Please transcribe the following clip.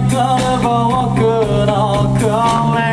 walk gonna walk on, I'll